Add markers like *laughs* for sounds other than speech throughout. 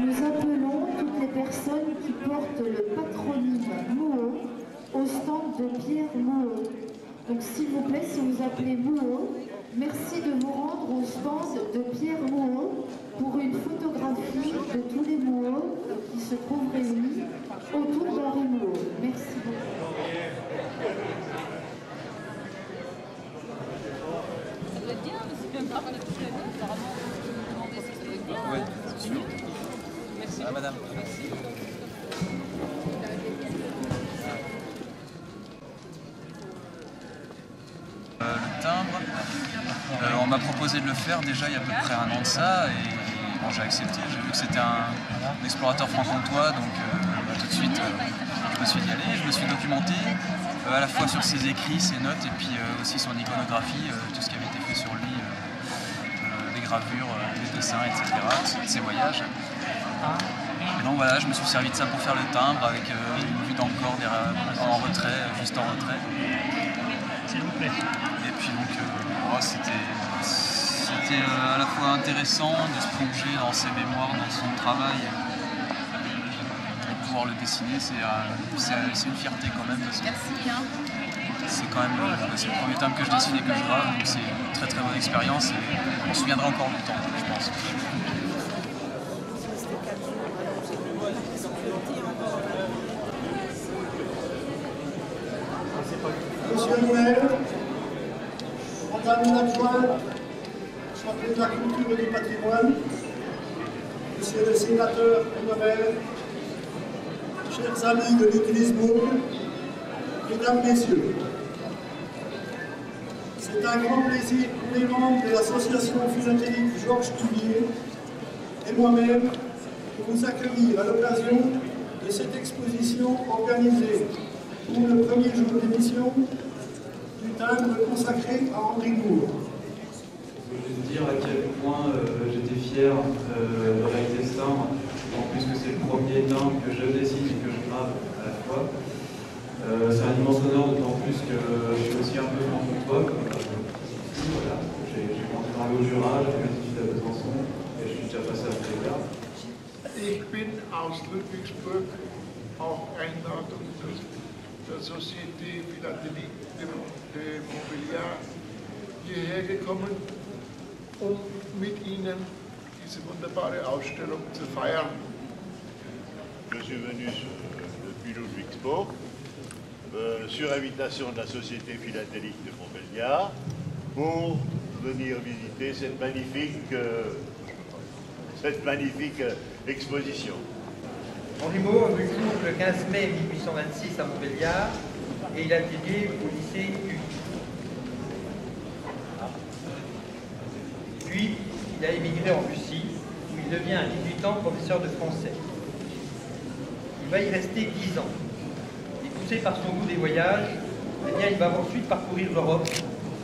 Nous appelons toutes les personnes qui portent le patronyme Mouot au stand de Pierre Mouot. Donc s'il vous plaît, si vous appelez Mouot, merci de vous rendre au stand de Pierre Mouot pour une photographie de tous les Mouots qui se trouvent réunis autour d'Henri Mouot. Merci beaucoup. Ça bien, mais c'est pas qu'on a touché la vie. Apparemment, je me demandais si ça doit être bien. Oui, c'est Merci. Merci. Euh, le timbre, euh, on m'a proposé de le faire déjà il y a à peu près un an de ça et bon, j'ai accepté. J'ai vu que c'était un, explorateur franc-comtois donc euh, bah, tout de suite je me suis dit allez, je me suis documenté à la fois sur ses écrits, ses notes et puis aussi son iconographie, tout ce qui avait été fait sur lui, gravures, euh, les dessins, etc., ses voyages. Et donc voilà, je me suis servi de ça pour faire le timbre avec euh, une vue d'encore derrière- en retrait, juste en retrait. S'il vous plaît. Et puis donc, euh, ouais, c'était c'était, euh, à la fois intéressant de se plonger dans ses mémoires, dans son travail, et de pouvoir le dessiner, c'est euh, une fierté quand même parce que Merci. Hein. Euh, c'est le premier timbre que je dessine et que je grave, donc c'est une très très bonne expérience et on se souviendra encore longtemps, je pense. Monsieur le maire, Madame l'adjointe, chargée de la culture et du patrimoine, Monsieur le sénateur honoraire, chers amis de l'Utilisbourg, Mesdames, Messieurs, c'est un grand plaisir pour les membres de l'association philatélique Georges Cuvier et moi-même de vous accueillir à l'occasion de cette exposition organisée pour le premier jour d'émission du timbre consacré à Henri Moore. Je voulais vous dire à quel point euh, j'étais fier euh, de réaliser timbre, en plus que c'est le premier timbre que je dessine et que je grave à la fois. Euh, c'est un immense honneur, d'autant plus que je suis aussi un peu franc-comtois, comme euh, voilà. J'ai j'ai grandi dans le Haut-Jura, j'ai fait mes études à Besançon et je suis déjà passé à Frédéric. Ich bin aus Ludwigsburg auf Einladung des, der Société Philatélique de, de Montbéliard hierher gekommen, um mit Ihnen diese wunderbare Ausstellung zu feiern. Je suis venu sur- depuis Ludwigsburg euh, sur invitation de la Société philatélique de Montbéliard pour venir visiter cette magnifique, euh, cette magnifique euh, exposition. Henri Maud a vécu le 15 mai 1826 à Montbéliard et il a étudié au lycée U. Puis, il a émigré en Russie où il devient à 18 ans professeur de français. Il va y rester 10 ans. Et poussé par son goût des voyages, eh il va ensuite parcourir l'Europe,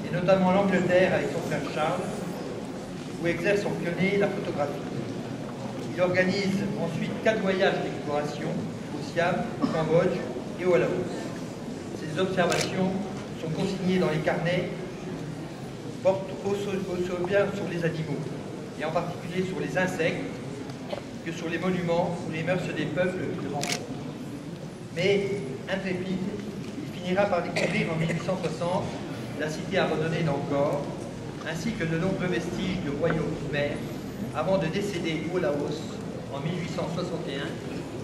et notamment l'Angleterre avec son frère Charles, où exerce en pionnier la photographie. Il organise ensuite quatre voyages d'exploration au Siam, au Cambodge et au Laos. Ses observations sont consignées dans les carnets, portent aussi bien sur les animaux, et en particulier sur les insectes, que sur les monuments ou les mœurs des peuples qu'il rencontre. Mais, intrépide, il finira par découvrir en 1860 la cité abandonnée d'Angkor, ainsi que de nombreux vestiges de royaumes khmers, avant de décéder au Laos en 1861,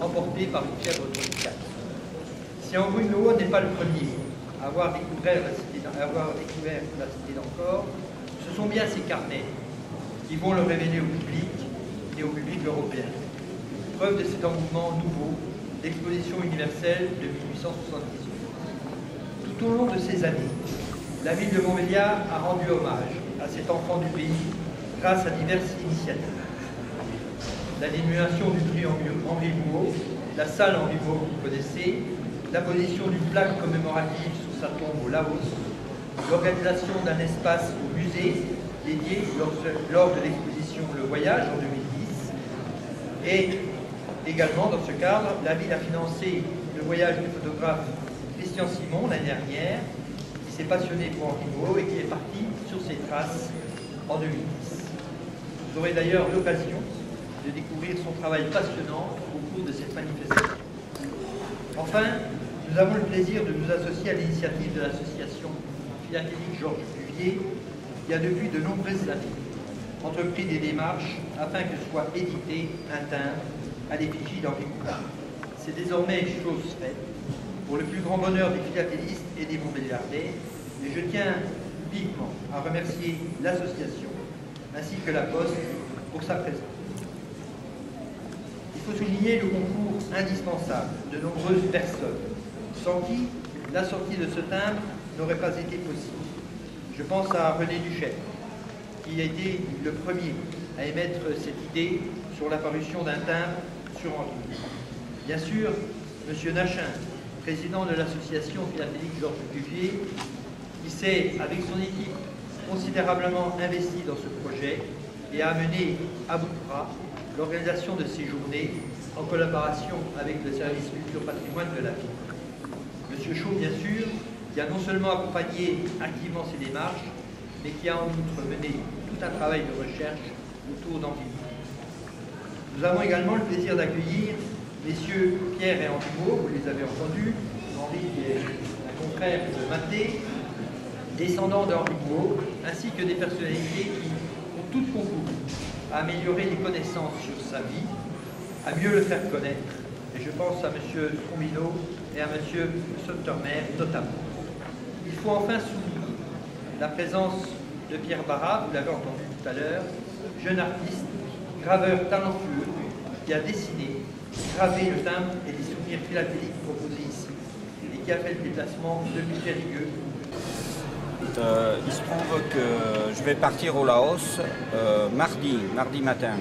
emporté par une fièvre tropicale. Si Noah n'est pas le premier à avoir découvert la cité, d'Angkor, ce sont bien ses carnets qui vont le révéler au public et au public européen. Preuve de cet engouement nouveau l'exposition universelle de 1878. Tout au long de ces années, la ville de Montbéliard a rendu hommage à cet enfant du pays grâce à diverses initiatives. La dénuation du prix Henri Bouot, la salle Henri Bouot que vous connaissez, l'abolition d'une plaque commémorative sur sa tombe au Laos, l'organisation d'un espace au musée dédié lors, de l'exposition Le Voyage en 2010 et également dans ce cadre, la ville a financé le voyage du photographe Christian Simon l'année dernière passionné pour Henri et qui est parti sur ses traces en 2010. Vous aurez d'ailleurs l'occasion de découvrir son travail passionnant au cours de cette manifestation. Enfin, nous avons le plaisir de nous associer à l'initiative de l'association philatélique Georges Cuvier, qui a depuis de nombreuses années entrepris des démarches afin que soit édité un timbre à l'effigie d'Henri. C'est désormais chose faite pour le plus grand bonheur des philatélistes et des Montbéliardais, et je tiens publiquement à remercier l'association ainsi que la Poste pour sa présence. Il faut souligner le concours indispensable de nombreuses personnes, sans qui la sortie de ce timbre n'aurait pas été possible. Je pense à René Duchesne, qui a été le premier à émettre cette idée sur l'apparition d'un timbre sur Henri. Bien sûr, M. Nachin, président de l'association philatélique Georges Cuvier, qui s'est, avec son équipe, considérablement investi dans ce projet et a amené à bout l'organisation de ces journées en collaboration avec le service culture patrimoine de la ville. Monsieur Chaud, bien sûr, qui a non seulement accompagné activement ces démarches, mais qui a en outre mené tout un travail de recherche autour d'Henri. Nous avons également le plaisir d'accueillir messieurs Pierre et Henri vous les avez entendus, Henri qui est un confrère de Maté, descendant d'Henri Maud, ainsi que des personnalités qui ont toutes concouru à améliorer les connaissances sur sa vie, à mieux le faire connaître. Et je pense à M. Trombino et à M. Sottermer notamment. Il faut enfin souligner la présence de Pierre Barra, vous l'avez entendu tout à l'heure, jeune artiste, graveur talentueux, qui a dessiné, gravé le timbre et les souvenirs philatéliques proposés ici, et qui a fait le déplacement depuis Périgueux. Euh, il se trouve que je vais partir au Laos euh, mardi, mardi matin.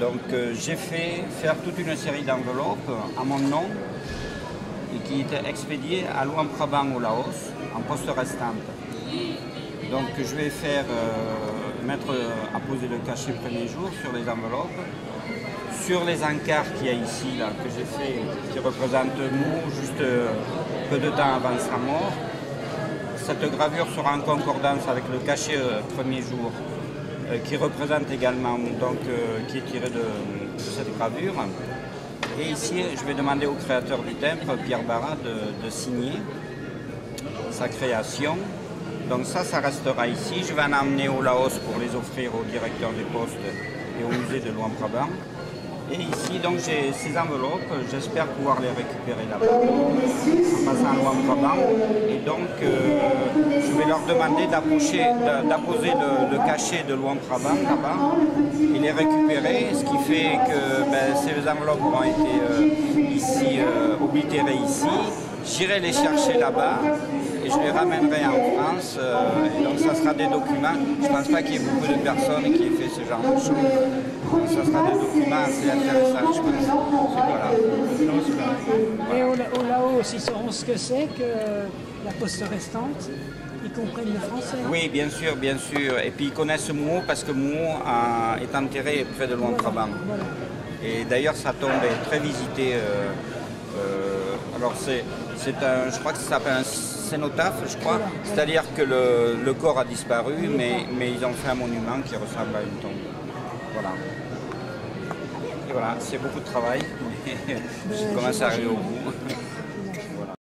Donc euh, j'ai fait faire toute une série d'enveloppes à mon nom et qui étaient expédiées à Luang Prabang au Laos en poste restante. Donc je vais faire euh, mettre à poser le cachet premier jour sur les enveloppes. Sur les encarts qu'il y a ici, là, que j'ai fait, qui représentent nous juste euh, peu de temps avant sa mort, cette gravure sera en concordance avec le cachet euh, premier jour, euh, qui représente également, donc, qui est tiré de, cette gravure. Et ici, je vais demander au créateur du timbre, Pierre Barra, de, signer sa création. Donc ça, ça restera ici. Je vais en emmener au Laos pour les offrir au directeur des postes et au musée de Luang Prabang. Et ici, donc, j'ai ces enveloppes. J'espère pouvoir les récupérer là-bas en passant à Luang Prabang. Et donc, euh, je vais leur demander d'apposer le, le cachet de Luang Prabang là-bas et les récupérer, ce qui fait que ben, ces enveloppes auront été euh, ici, euh, oblitérées ici. J'irai les chercher là-bas et je les ramènerai en France. euh, et donc ça sera des documents. Je ne pense pas qu'il y ait beaucoup de personnes qui aient fait ce genre de choses. Donc ça sera des documents assez intéressants, je pense. Et voilà. Et au, au Laos, ils sauront ce que c'est que la poste restante. Ils comprennent le français. Oui, bien sûr, bien sûr. Et puis ils connaissent Mou parce que Mou a- est enterré près de Luang Prabang. Et d'ailleurs, sa tombe est très visitée. euh, euh, alors c'est, c'est un, je crois que ça s'appelle un cénotaphe, je crois. C'est-à-dire que le, le corps a disparu, mais, mais ils ont fait un monument qui ressemble à une tombe. Voilà. Et voilà, c'est beaucoup de travail. mais *laughs* je commence à arriver au bout.